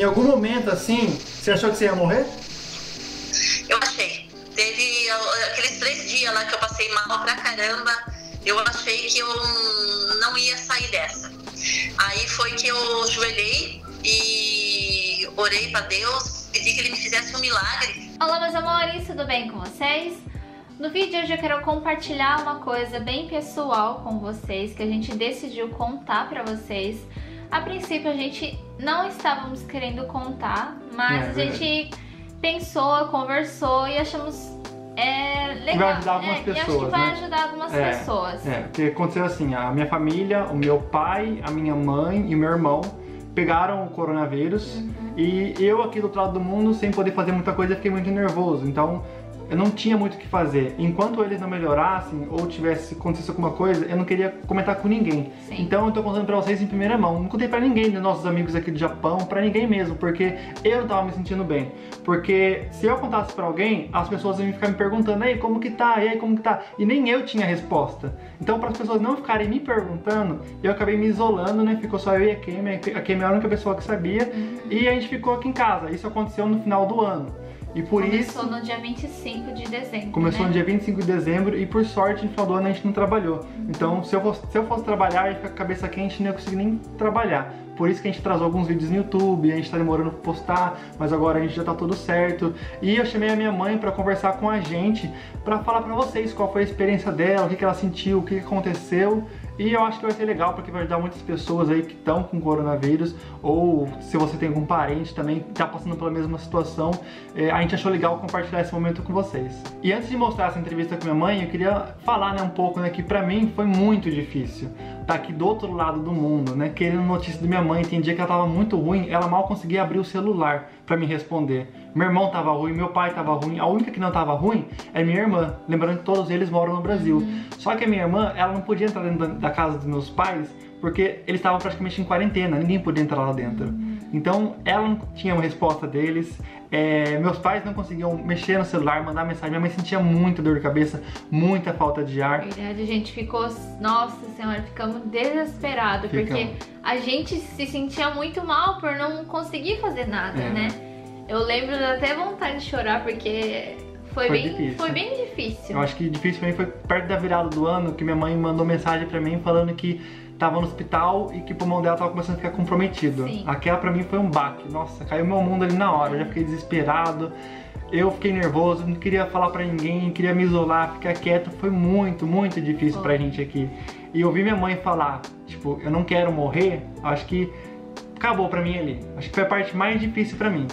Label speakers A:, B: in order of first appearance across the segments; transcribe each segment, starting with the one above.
A: Em algum momento, assim, você achou que você ia morrer?
B: Eu achei. Teve aqueles três dias lá que eu passei mal pra caramba. Eu achei que eu não ia sair dessa. Aí foi que eu joelhei e orei para Deus, pedi que ele me fizesse um milagre.
C: Olá, meus amores, tudo bem com vocês? No vídeo de hoje eu quero compartilhar uma coisa bem pessoal com vocês que a gente decidiu contar para vocês. A princípio a gente não estávamos querendo contar, mas é, a gente pensou, conversou e achamos é legal.
A: Vai ajudar algumas é, pessoas. E acho que
C: vai
A: né?
C: ajudar algumas é, pessoas.
A: É, porque aconteceu assim: a minha família, o meu pai, a minha mãe e o meu irmão pegaram o coronavírus uhum. e eu aqui do outro lado do mundo, sem poder fazer muita coisa, fiquei muito nervoso. Então eu não tinha muito o que fazer. Enquanto eles não melhorassem ou tivesse acontecido alguma coisa, eu não queria comentar com ninguém. Sim. Então eu tô contando pra vocês em primeira mão. Não contei pra ninguém dos nossos amigos aqui do Japão, pra ninguém mesmo, porque eu não tava me sentindo bem. Porque se eu contasse pra alguém, as pessoas iam ficar me perguntando, aí como que tá? E aí como que tá? E nem eu tinha resposta. Então para as pessoas não ficarem me perguntando, eu acabei me isolando, né? Ficou só eu e a Kemi. A Kemi é a única pessoa que sabia. Uhum. E a gente ficou aqui em casa. Isso aconteceu no final do ano. E por
C: Começou
A: isso.
C: Começou no dia 25 de dezembro.
A: Começou
C: né?
A: no dia 25 de dezembro e por sorte no final do ano a gente não trabalhou. Uhum. Então se eu, fosse, se eu fosse trabalhar e ficar com a cabeça quente, não ia conseguir nem trabalhar. Por isso que a gente atrasou alguns vídeos no YouTube, a gente tá demorando pra postar, mas agora a gente já tá tudo certo. E eu chamei a minha mãe para conversar com a gente, para falar para vocês qual foi a experiência dela, o que, que ela sentiu, o que, que aconteceu. E eu acho que vai ser legal porque vai ajudar muitas pessoas aí que estão com coronavírus ou se você tem algum parente também que está passando pela mesma situação, é, a gente achou legal compartilhar esse momento com vocês. E antes de mostrar essa entrevista com minha mãe, eu queria falar né, um pouco né, que para mim foi muito difícil tá aqui do outro lado do mundo, né, querendo notícia da minha mãe. Tem dia que ela tava muito ruim, ela mal conseguia abrir o celular para me responder. Meu irmão tava ruim, meu pai tava ruim. A única que não tava ruim é minha irmã. Lembrando que todos eles moram no Brasil. Uhum. Só que a minha irmã, ela não podia entrar dentro da casa dos meus pais porque eles estavam praticamente em quarentena, ninguém podia entrar lá dentro. Uhum. Então ela não tinha uma resposta deles, é, meus pais não conseguiam mexer no celular, mandar mensagem. Minha mãe sentia muita dor de cabeça, muita falta de ar.
C: Verdade, a gente ficou, nossa senhora, ficamos desesperados, porque a gente se sentia muito mal por não conseguir fazer nada, é. né? Eu lembro até vontade de chorar, porque foi, foi, bem, difícil. foi bem difícil.
A: Eu acho que difícil pra mim foi perto da virada do ano que minha mãe mandou mensagem pra mim falando que tava no hospital e que o pulmão dela tava começando a ficar comprometido. Sim. Aquela pra mim foi um baque. Nossa, caiu meu mundo ali na hora. Eu já fiquei desesperado. Eu fiquei nervoso, não queria falar pra ninguém, queria me isolar, ficar quieto. Foi muito, muito difícil foi. pra gente aqui. E ouvir minha mãe falar, tipo, eu não quero morrer, acho que acabou pra mim ali. Acho que foi a parte mais difícil pra mim.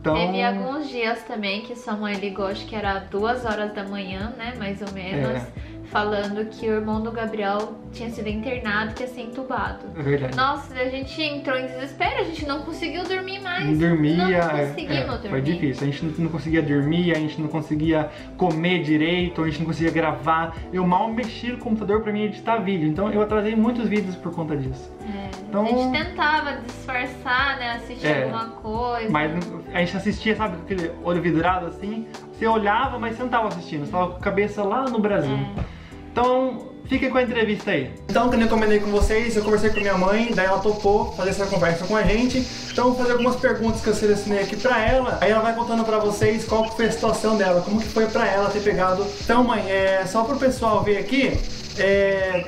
C: Então... Teve alguns dias também que sua mãe ligou, acho que era duas horas da manhã, né? Mais ou menos. É falando que o irmão do Gabriel tinha sido internado, que ia ser entubado.
A: É verdade.
C: Nossa, a gente entrou em desespero, a gente não conseguiu dormir mais.
A: Não dormia,
C: não
A: é,
C: conseguimos é, dormir.
A: Foi difícil, a gente não conseguia dormir, a gente não conseguia comer direito, a gente não conseguia gravar. Eu mal mexi no computador pra mim editar vídeo, então eu atrasei muitos vídeos por conta disso.
C: É, então, a gente tentava disfarçar, né, assistir é, alguma coisa.
A: Mas a gente assistia, sabe, com aquele olho vidrado assim, você olhava, mas você não tava assistindo, você tava com a cabeça lá no Brasil. É. Então, fiquem com a entrevista aí. Então, como eu comentei com vocês, eu conversei com minha mãe, daí ela topou fazer essa conversa com a gente. Então, vou fazer algumas perguntas que eu selecionei aqui pra ela. Aí ela vai contando pra vocês qual foi a situação dela, como que foi pra ela ter pegado. Então, mãe, é só pro pessoal ver aqui, é...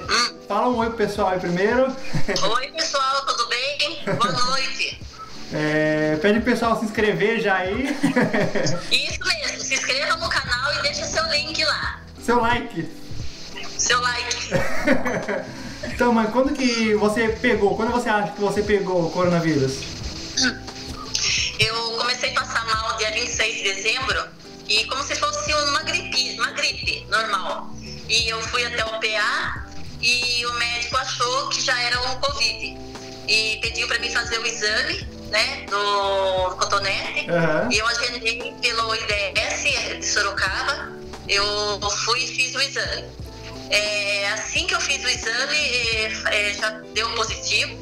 A: Fala um oi pro pessoal aí primeiro.
B: Oi, pessoal, tudo bem? Boa noite.
A: É, pede pro pessoal se inscrever já aí.
B: Isso mesmo, se inscreva no canal e deixa seu link lá.
A: Seu like
B: seu like.
A: então, mãe, quando que você pegou? Quando você acha que você pegou o coronavírus?
B: Eu comecei a passar mal dia 26 de dezembro e como se fosse uma gripe, uma gripe normal. E eu fui até o PA e o médico achou que já era um Covid. E pediu para mim fazer o exame, né, do cotonete. Uhum. E eu agendei pelo IDS de Sorocaba. Eu fui e fiz o exame. É, assim que eu fiz o exame, é, é já deu positivo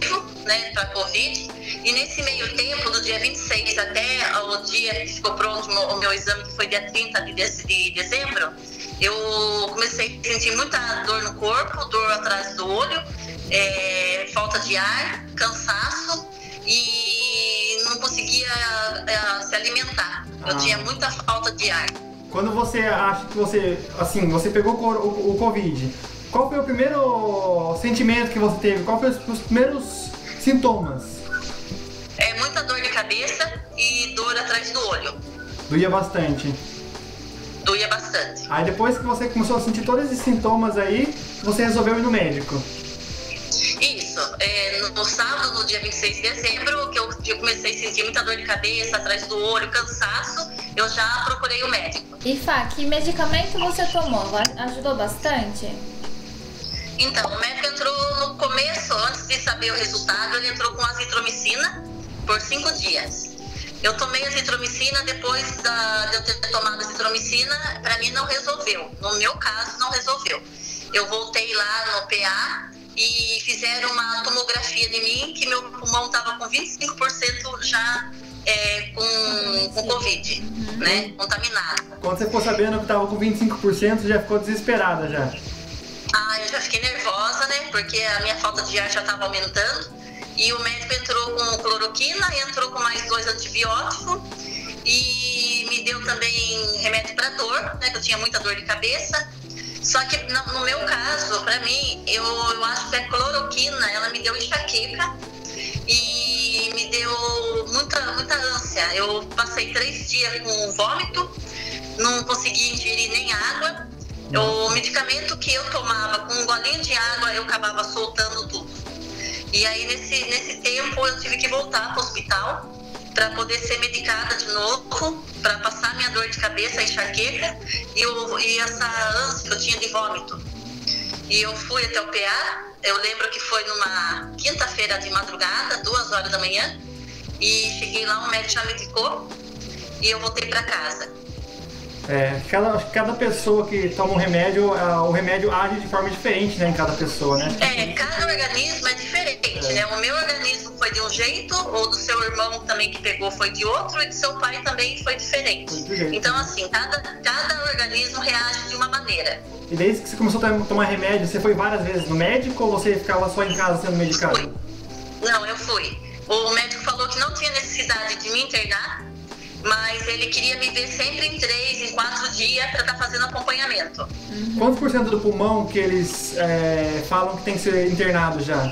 B: né, para Covid. E nesse meio tempo, do dia 26 até o dia que ficou pronto o meu exame, que foi dia 30 de, de dezembro, eu comecei a sentir muita dor no corpo, dor atrás do olho, é, falta de ar, cansaço e não conseguia uh, se alimentar. Eu ah. tinha muita falta de ar.
A: Quando você acha que você, assim, você pegou o, o, Covid, qual foi o primeiro sentimento que você teve? Qual foi os, os primeiros sintomas?
B: É muita dor de cabeça e dor atrás do olho.
A: Doía bastante.
B: Doía bastante.
A: Aí depois que você começou a sentir todos esses sintomas aí, você resolveu ir no médico.
B: No sábado, no dia 26 de dezembro, que eu, eu comecei a sentir muita dor de cabeça, atrás do olho, cansaço, eu já procurei o médico.
C: E Fá, que medicamento você tomou? Ajudou bastante?
B: Então, o médico entrou no começo, antes de saber o resultado, ele entrou com azitromicina por cinco dias. Eu tomei azitromicina, depois da, de eu ter tomado azitromicina, para mim não resolveu. No meu caso, não resolveu. Eu voltei lá no PA e fizeram uma tomografia de mim que meu pulmão estava com 25% já é, com, com Covid, uhum. né? Contaminado.
A: Quando você ficou sabendo que estava com 25%, já ficou desesperada já?
B: Ah, eu já fiquei nervosa, né? Porque a minha falta de ar já estava aumentando. E o médico entrou com cloroquina, entrou com mais dois antibióticos e me deu também remédio para dor, né? Que eu tinha muita dor de cabeça. Só que no, no meu caso, para mim, eu, eu acho que a cloroquina, ela me deu enxaqueca e me deu muita, muita ânsia. Eu passei três dias com vômito, não consegui ingerir nem água. O medicamento que eu tomava com um golinho de água, eu acabava soltando tudo. E aí, nesse, nesse tempo, eu tive que voltar para o hospital para poder ser medicada de novo, para passar minha dor de cabeça, enxaqueca e, o, e essa ânsia que eu tinha de vômito. E eu fui até o PA, eu lembro que foi numa quinta-feira de madrugada, duas horas da manhã, e cheguei lá, o médico já me medicou e eu voltei para casa.
A: É, cada, cada pessoa que toma um remédio, o remédio age de forma diferente né, em cada pessoa, né?
B: É, cada organismo é diferente, é. né? O meu organismo foi de um jeito, ou do seu irmão também que pegou foi de outro, e do seu pai também foi diferente. Então, assim, cada, cada organismo reage de uma maneira.
A: E desde que você começou a tomar remédio, você foi várias vezes no médico ou você ficava só em casa sendo medicado?
B: Fui. Não, eu fui. O médico falou que não tinha necessidade de me internar, mas ele queria me ver sempre em três, em quatro dias para estar tá fazendo acompanhamento.
A: Uhum. Quantos por cento do pulmão que eles é, falam que tem que ser internado já?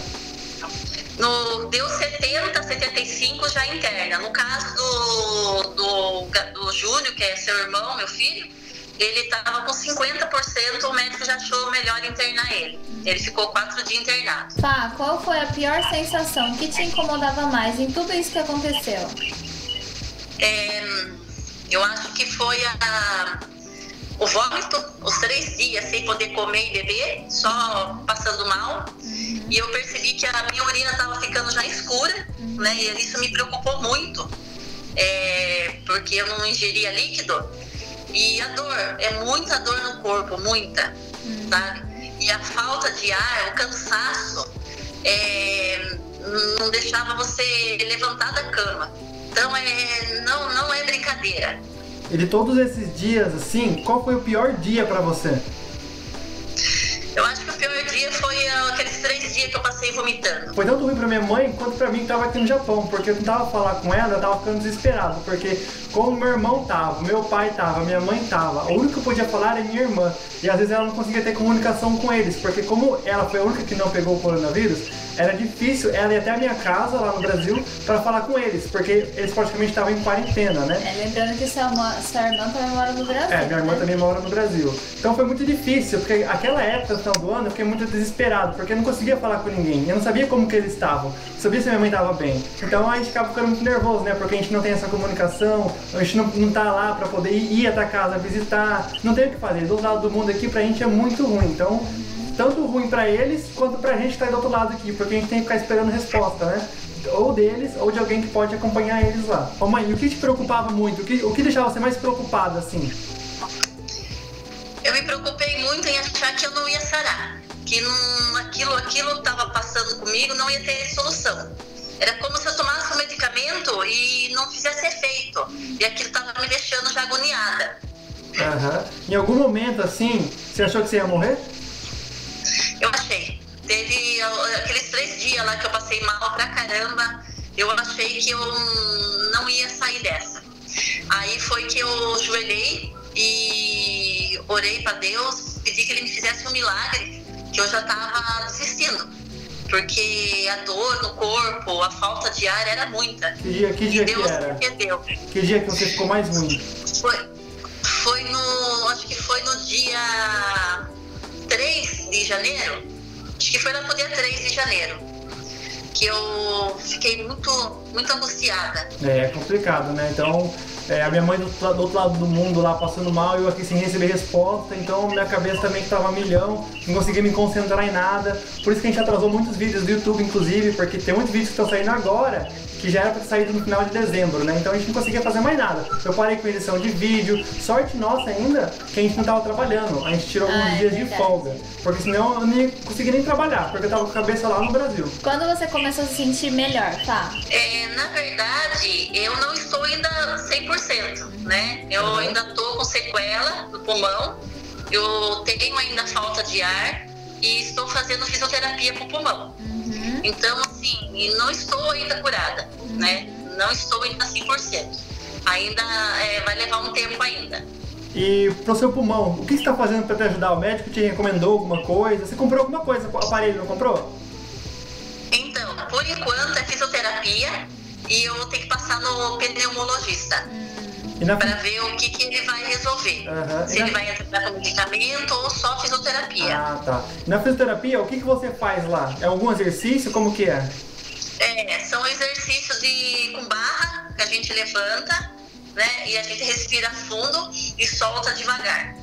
B: No, deu 70, 75 já interna. No caso do, do, do Júnior, que é seu irmão, meu filho, ele estava com 50%, o médico já achou melhor internar ele. Ele ficou quatro dias internado.
C: Tá, qual foi a pior sensação? O que te incomodava mais em tudo isso que aconteceu?
B: É, eu acho que foi a, o vômito, os três dias sem poder comer e beber, só passando mal. Uhum. E eu percebi que a minha urina estava ficando já escura, uhum. né? E isso me preocupou muito, é, porque eu não ingeria líquido. E a dor, é muita dor no corpo, muita, uhum. sabe? E a falta de ar, o cansaço, é, não deixava você levantar da cama. Então é, não, não é brincadeira.
A: E de todos esses dias, assim, qual foi o pior dia para você?
B: Eu acho que o pior dia foi aqueles três dias que eu passei vomitando.
A: Foi tanto ruim pra minha mãe quanto pra mim que tava aqui no Japão, porque eu tentava falar com ela, eu tava ficando desesperado, porque como meu irmão tava, meu pai tava, minha mãe tava, o único que podia falar era minha irmã. E às vezes ela não conseguia ter comunicação com eles, porque como ela foi a única que não pegou o coronavírus, era difícil ela ir até a minha casa lá no Brasil para falar com eles, porque eles praticamente estavam em quarentena, né?
C: É, lembrando que sua, irmã, sua irmã também mora no Brasil.
A: É, minha irmã
C: né?
A: também mora no Brasil. Então foi muito difícil, porque aquela época, no final do ano, eu fiquei muito desesperado, porque eu não conseguia falar com ninguém. Eu não sabia como que eles estavam, sabia se minha mãe estava bem. Então a gente acaba ficando muito nervoso, né? Porque a gente não tem essa comunicação, a gente não, não tá lá para poder ir, ir até casa, visitar, não tem o que fazer. Do outro lado do mundo aqui, pra gente é muito ruim. Então tanto ruim para eles quanto pra gente que tá do outro lado aqui, porque a gente tem que ficar esperando resposta, né? Ou deles, ou de alguém que pode acompanhar eles lá. Ô mãe, o que te preocupava muito? O que, o que deixava você mais preocupada assim?
B: Eu me preocupei muito em achar que eu não ia sarar. Que não, aquilo, aquilo estava passando comigo, não ia ter solução. Era como se eu tomasse um medicamento e não fizesse efeito. E aquilo estava me deixando já agoniada.
A: Uhum. Em algum momento, assim, você achou que você ia morrer?
B: Teve aqueles três dias lá que eu passei mal pra caramba. eu achei que eu não ia sair dessa. Aí foi que eu joelhei e orei para Deus, pedi que ele me fizesse um milagre, que eu já estava desistindo. Porque a dor no corpo, a falta de ar era muita.
A: Que dia, que dia
B: Deus
A: que era?
B: entendeu.
A: Que dia que você ficou mais ruim?
B: Foi, foi no. Acho que foi no dia 3 de janeiro. Acho que foi pro dia 3 de janeiro. Que eu fiquei muito, muito angustiada.
A: É, é complicado, né? Então, é, a minha mãe do, do, outro lado do mundo lá passando mal, eu aqui sem receber resposta, então minha cabeça também que tava a milhão, não conseguia me concentrar em nada. Por isso que a gente atrasou muitos vídeos do YouTube, inclusive, porque tem muitos vídeos que estão saindo agora que já era para sair no final de dezembro, né? Então a gente não conseguia fazer mais nada. Eu parei com edição de vídeo. Sorte nossa ainda que a gente não tava trabalhando. A gente tirou alguns
C: Ah, é
A: dias de
C: verdade.
A: folga. Porque senão eu não ia conseguir nem trabalhar, porque eu tava com a cabeça lá no Brasil.
C: Quando você começou a se sentir melhor, tá?
B: É, na verdade, eu não estou ainda 100%, né? Eu
A: Uhum.
B: ainda estou com sequela no pulmão, eu tenho ainda falta de ar e estou fazendo fisioterapia para o pulmão.
C: Uhum.
B: Então, assim, não estou ainda curada, né? Não estou ainda 100%. Ainda é, vai levar um tempo ainda.
A: E pro seu pulmão, o que você tá fazendo para te ajudar? O médico te recomendou alguma coisa? Você comprou alguma coisa? O aparelho não comprou?
B: Então, por enquanto é fisioterapia e eu vou ter que passar no pneumologista
A: E na
B: para ver o que, que ele vai resolver.
A: Aham.
B: Se ele vai entrar com medicamento ou só fisioterapia.
A: Ah, tá. Na fisioterapia, o que, que você faz lá? É algum exercício? Como que é?
B: É, são exercícios de com barra que a gente levanta, né? E a gente respira fundo e solta devagar.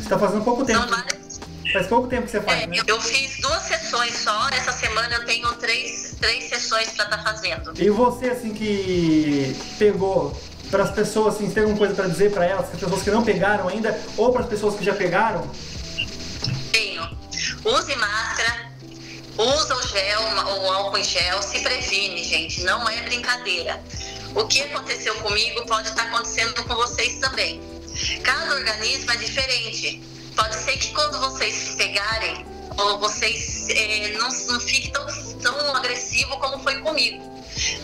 A: Você tá fazendo pouco tempo.
B: Várias.
A: Faz pouco tempo que você faz,
B: É,
A: né?
B: eu, fiz duas sessões só. Essa semana eu tenho três, três sessões para estar fazendo.
A: E você, assim, que pegou para as pessoas, assim, você tem alguma coisa para dizer para elas, para as pessoas que não pegaram ainda, ou para as pessoas que já pegaram?
B: Tenho. Use máscara, usa o gel, o álcool em gel, se previne, gente. Não é brincadeira. O que aconteceu comigo pode estar acontecendo com vocês também. Cada organismo é diferente. Pode ser que quando vocês pegarem, ou vocês eh, não, não fique tão, tão agressivo como foi comigo.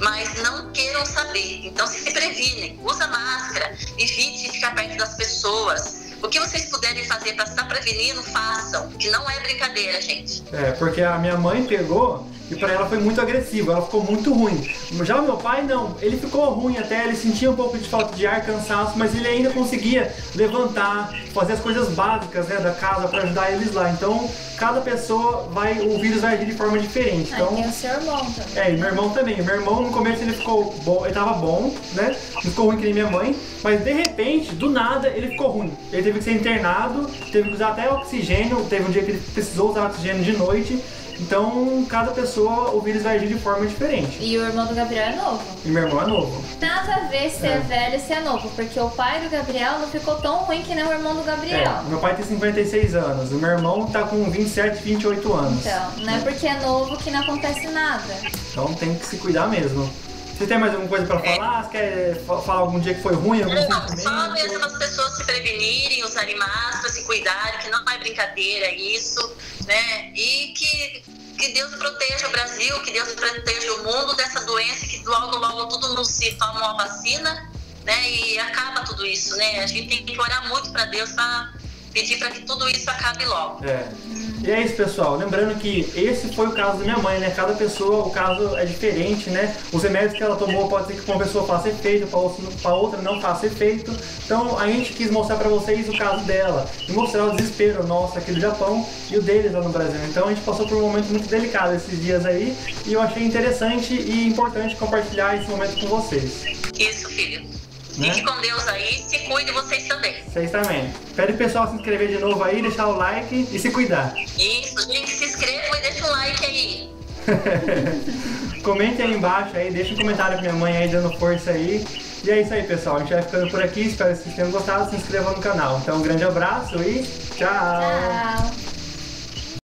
B: Mas não queiram saber. Então se previnem, usa máscara, evite ficar perto das pessoas. O que vocês puderem fazer para estar prevenindo, façam. Que não é brincadeira, gente.
A: É, porque a minha mãe pegou e para ela foi muito agressivo, ela ficou muito ruim. Já o meu pai não, ele ficou ruim até, ele sentia um pouco de falta de ar, cansaço, mas ele ainda conseguia levantar, fazer as coisas básicas né, da casa para ajudar eles lá. Então, cada pessoa vai, o vírus vai agir de forma diferente.
C: Aí
A: Então,
C: tem o seu irmão também.
A: É, e meu irmão também. Meu irmão no começo ele ficou bom, ele tava bom, né? Não ficou ruim que nem minha mãe, mas de repente, do nada, ele ficou ruim. Ele teve que ser internado, teve que usar até oxigênio, teve um dia que ele precisou usar oxigênio de noite. Então, cada pessoa, o vírus vai agir de forma diferente.
C: E o irmão do Gabriel é novo.
A: E meu irmão é novo.
C: Nada a ver ser
A: É.
C: velho e ser novo, porque o pai do Gabriel não ficou tão ruim que nem o irmão do Gabriel.
A: É, meu pai tem 56 anos, o meu irmão tá com 27, 28 anos.
C: Então, não é porque é novo que não acontece nada.
A: Então tem que se cuidar mesmo. Você tem mais alguma coisa pra falar? Você quer fa- falar algum dia que foi ruim? Algum
B: Não, só mesmo as pessoas se prevenirem, usarem máscara, se cuidarem, que não é brincadeira isso, né? E que, que Deus proteja o Brasil, que Deus proteja o mundo dessa doença, que logo, logo todo mundo se toma uma vacina, né? E acaba tudo isso, né? A gente tem que orar muito para Deus para pedir para que tudo isso acabe logo.
A: É. E é isso, pessoal. Lembrando que esse foi o caso da minha mãe, né? Cada pessoa, o caso é diferente, né? Os remédios que ela tomou pode ser que uma pessoa faça efeito, pra outra- não faça efeito. Então a gente quis mostrar pra vocês o caso dela e mostrar o desespero nosso aqui do Japão e o deles lá no Brasil. Então a gente passou por um momento muito delicado esses dias aí e eu achei interessante e importante compartilhar esse momento com vocês.
B: Isso, filho.
A: Né?
B: Fique com Deus aí, se cuide vocês também.
A: Vocês também. Pede o pessoal se inscrever de novo aí, deixar o like e se cuidar.
B: Isso, gente, se inscreva e deixa um like aí.
A: Comente aí embaixo aí, deixa um comentário pra minha mãe aí dando força aí. E é isso aí, pessoal. A gente vai ficando por aqui. Espero que vocês tenham gostado. Se inscrevam no canal. Então, um grande abraço e tchau.
C: Tchau.